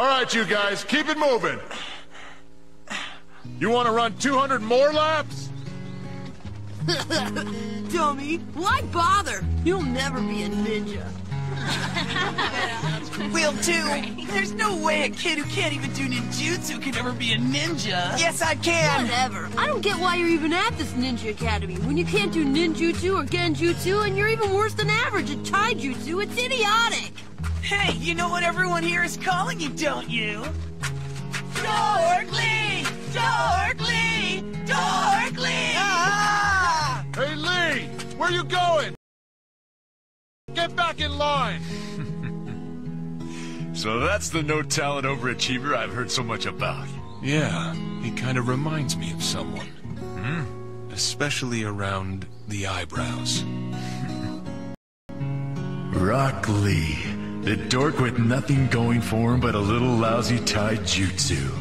All right, you guys, keep it moving. You want to run 200 more laps? Dummy, why bother? You'll never be a ninja. Will too. There's no way a kid who can't even do ninjutsu can ever be a ninja. Yes, I can. Whatever. I don't get why you're even at this ninja academy when you can't do ninjutsu or genjutsu and you're even worse than average at taijutsu. It's idiotic. Hey, you know what everyone here is calling you, don't you? Dorkly! Dorkly! Dorkly! Ah! Hey, Lee! Where you going? Get back in line! So that's the no-talent overachiever I've heard so much about. Yeah, he kind of reminds me of someone. Hmm? Especially around the eyebrows. Rock Lee. The dork with nothing going for him but a little lousy taijutsu.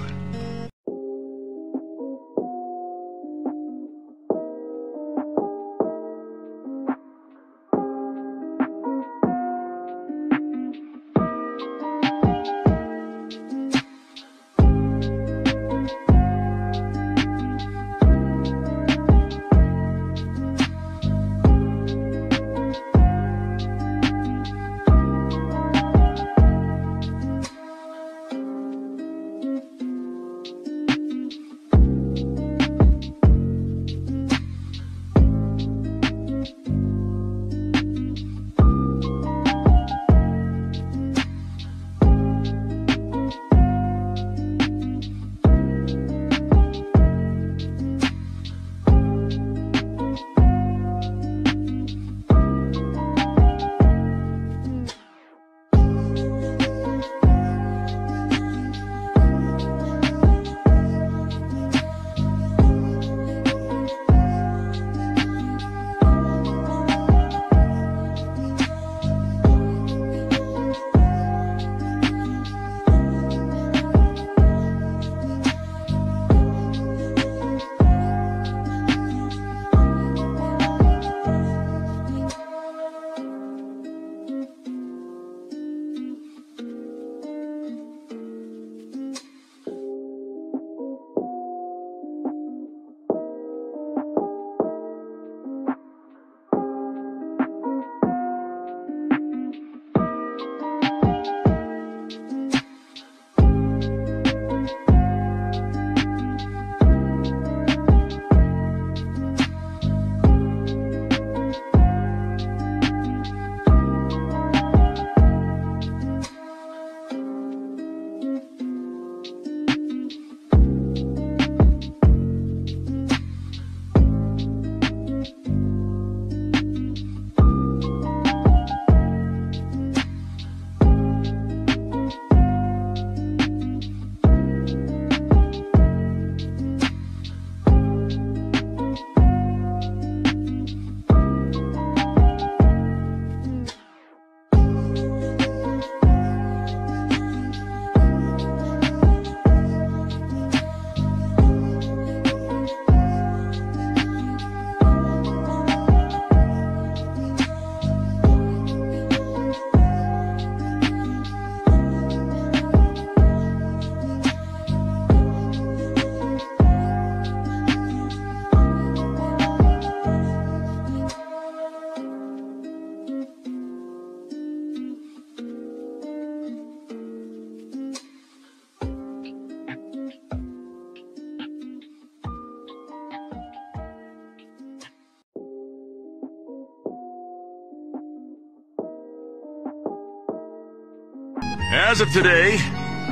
As of today,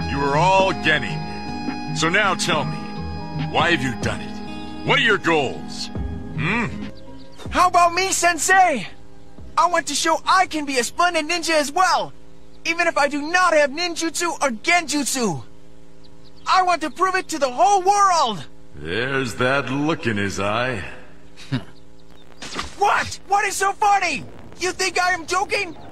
you are all Genin. So now tell me, why have you done it? What are your goals? Hmm? How about me, Sensei? I want to show I can be a splendid ninja as well, even if I do not have ninjutsu or genjutsu. I want to prove it to the whole world! There's that look in his eye. What? What is so funny? You think I am joking?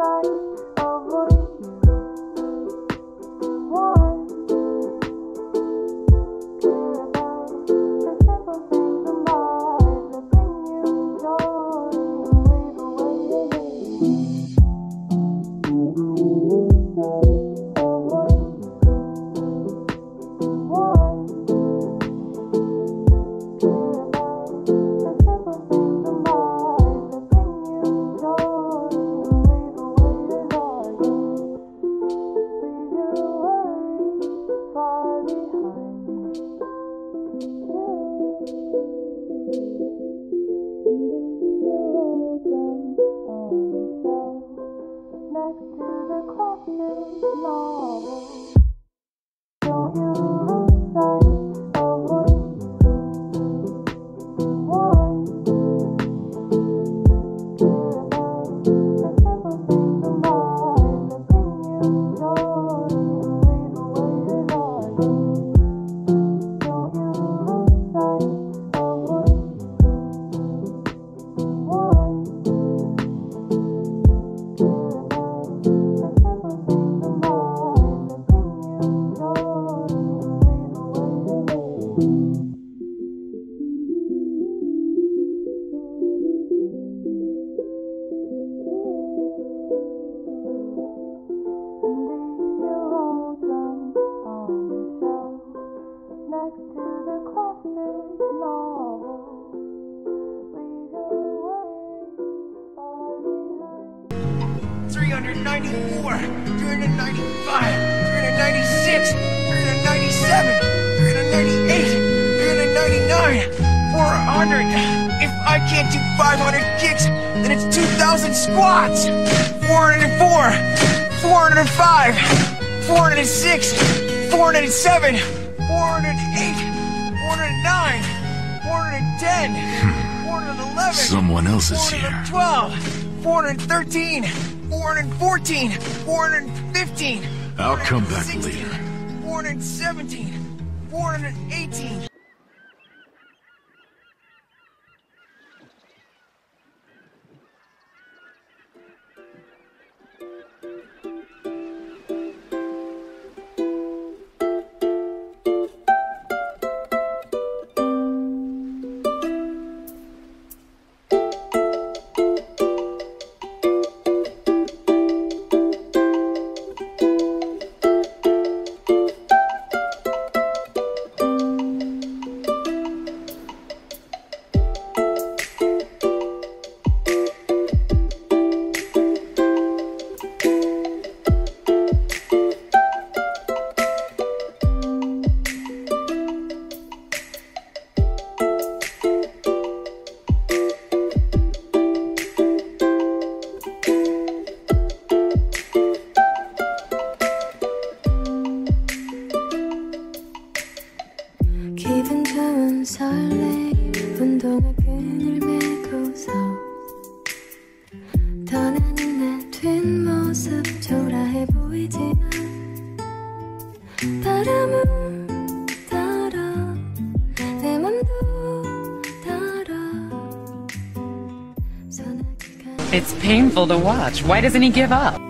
sun. 394, 395, 396, 397, 398, 399, 400. If I can't do 500 kicks, then it's 2,000 squats. 404, 405, 406, 407, 408, 409, 410, 411. Someone else is 412, here. 413. 414, 415. I'll come back later. 417, 418. to watch. Why doesn't he give up?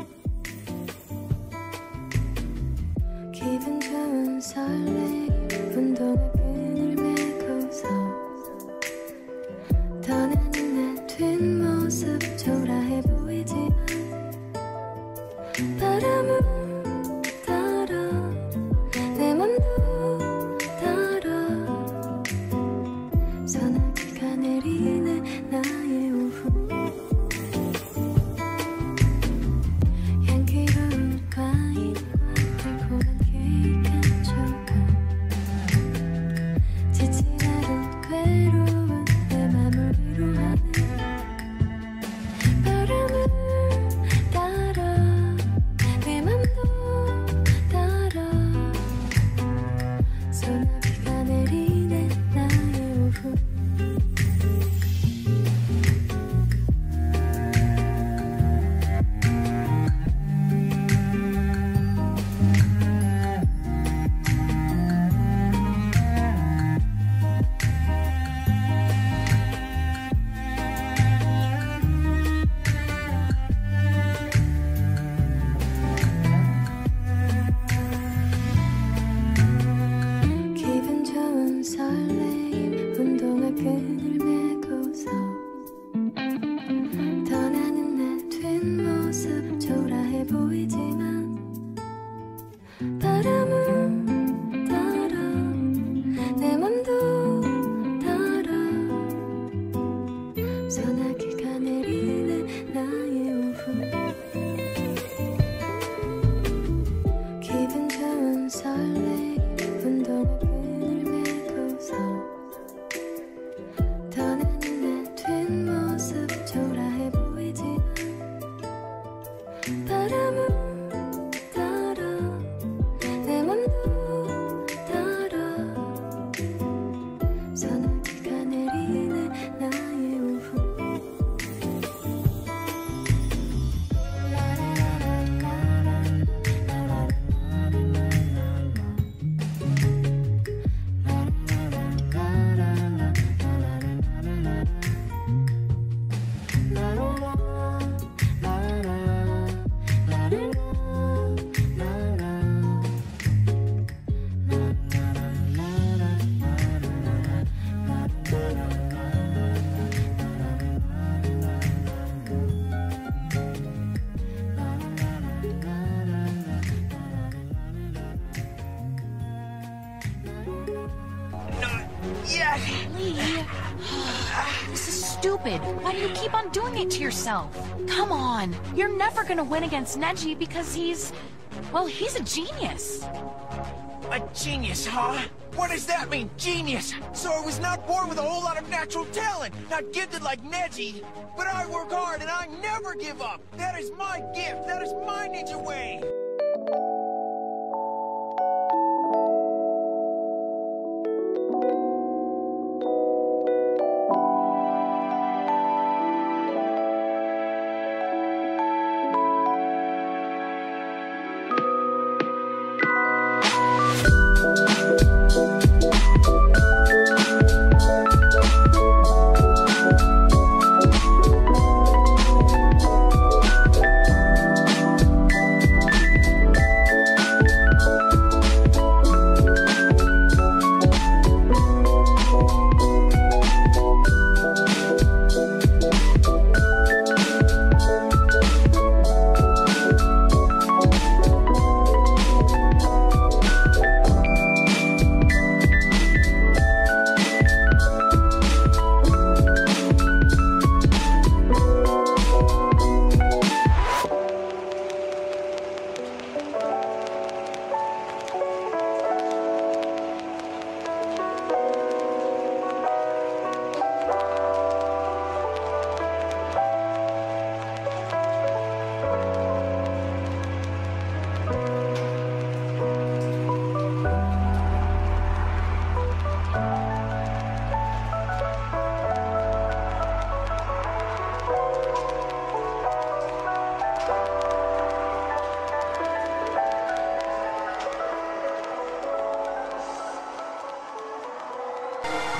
Why do you keep on doing it to yourself? Come on, you're never gonna win against Neji because he's, well, he's a genius. A genius, huh? What does that mean, genius? So I was not born with a whole lot of natural talent, not gifted like Neji. But I work hard and I never give up. That is my gift. That is my ninja way.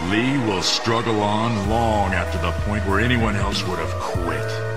Lee will struggle on long after the point where anyone else would have quit.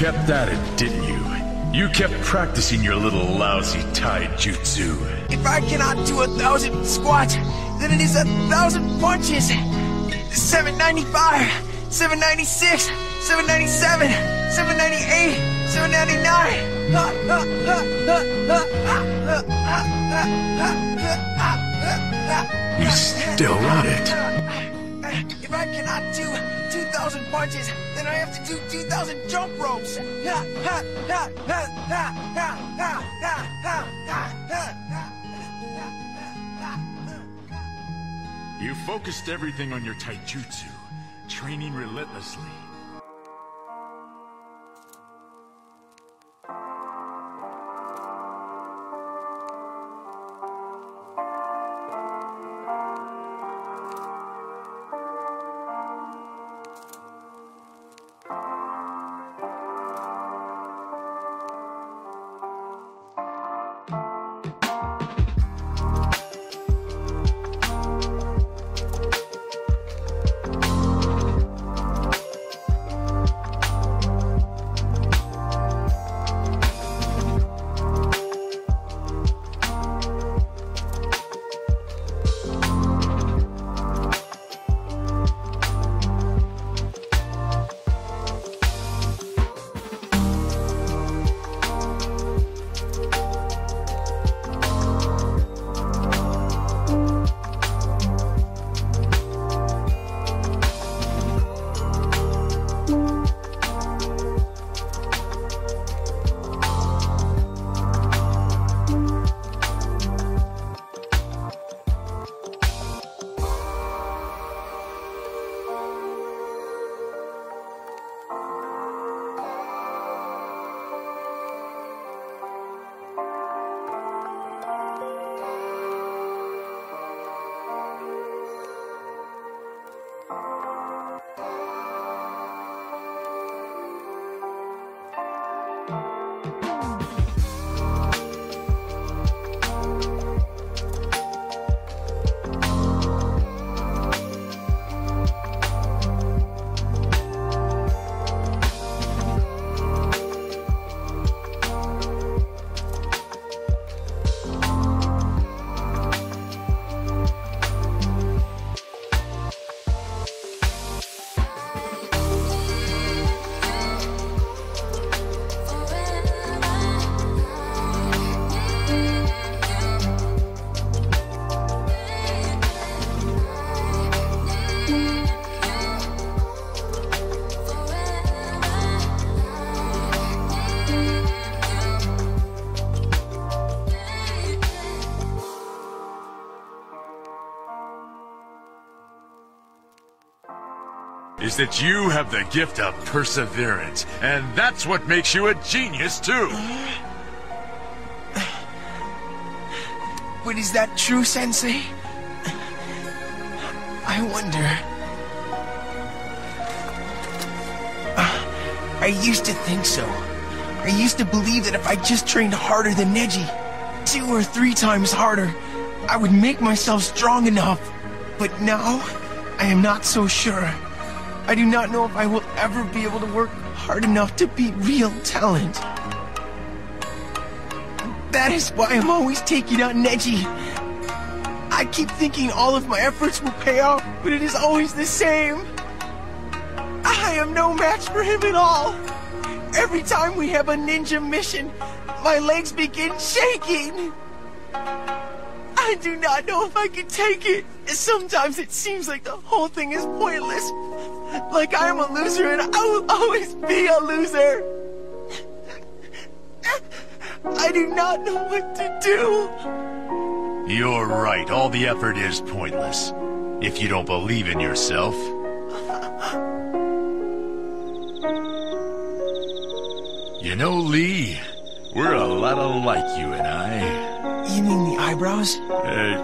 kept at it, didn't you? You kept practicing your little lousy taijutsu. If I cannot do a thousand squats, then it is a thousand punches. 795, 796, 797, 798, 799. You still got it. If I cannot do 2,000 punches, then I have to do 2,000 jump ropes. You focused everything on your taijutsu, training relentlessly. Is that you have the gift of perseverance, and that's what makes you a genius, too. But is that true, Sensei? I wonder. I used to think so. I used to believe that if I just trained harder than Neji, two or three times harder, I would make myself strong enough. But now, I am not so sure. I do not know if I will ever be able to work hard enough to beat real talent. That is why I'm always taking out Neji. I keep thinking all of my efforts will pay off, but it is always the same. I am no match for him at all. Every time we have a ninja mission, my legs begin shaking. I do not know if I can take it. Sometimes it seems like the whole thing is pointless. Like I am a loser and I will always be a loser. I do not know what to do. You're right. All the effort is pointless. If you don't believe in yourself. You know, Lee, we're a lot alike, you and I. You mean the eyebrows? Uh,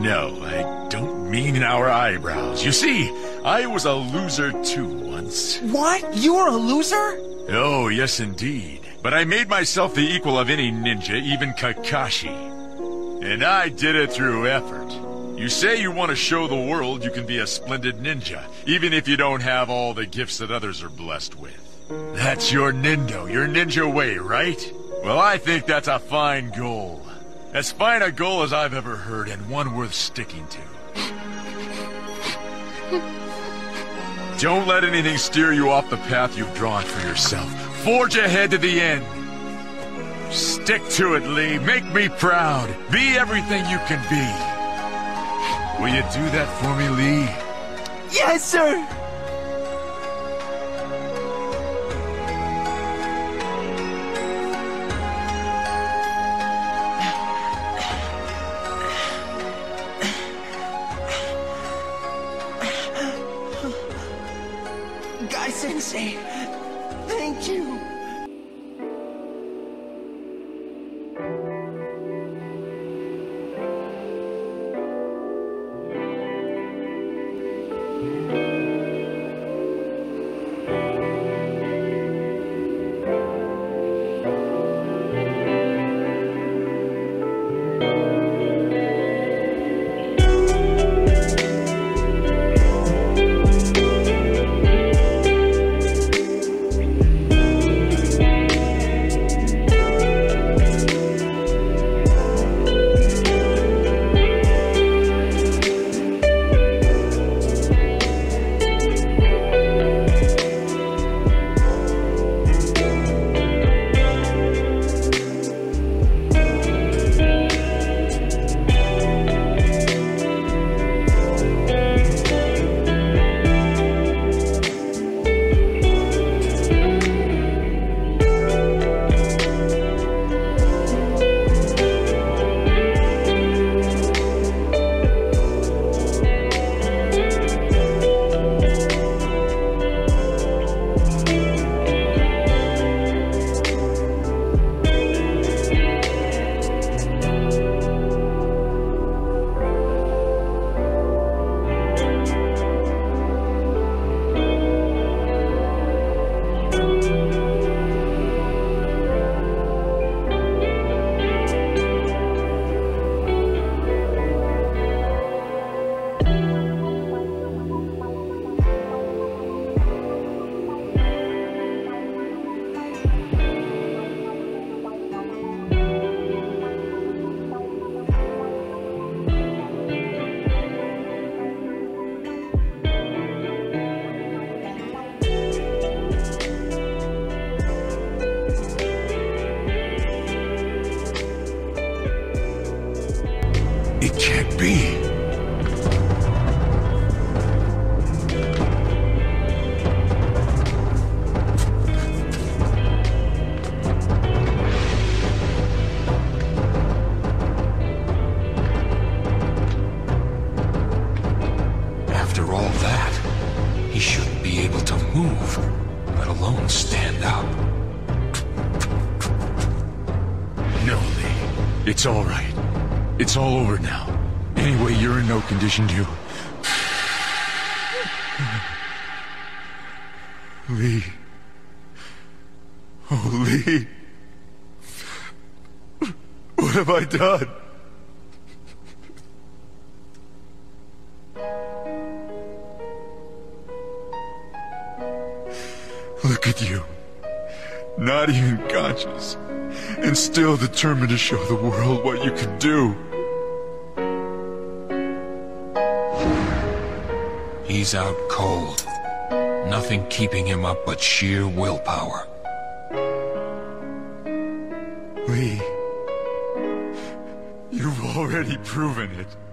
no, I don't mean our eyebrows. You see, I was a loser too once. What? You were a loser? Oh, yes indeed. But I made myself the equal of any ninja, even Kakashi. And I did it through effort. You say you want to show the world you can be a splendid ninja, even if you don't have all the gifts that others are blessed with. That's your Nindo, your ninja way, right? Well, I think that's a fine goal. As fine a goal as I've ever heard, and one worth sticking to. Don't let anything steer you off the path you've drawn for yourself. Forge ahead to the end. Stick to it, Lee. Make me proud. Be everything you can be. Will you do that for me, Lee? Yes, sir. be? I done? Look at you. Not even conscious. And still determined to show the world what you can do. He's out cold. Nothing keeping him up but sheer willpower. Lee. Already proven it.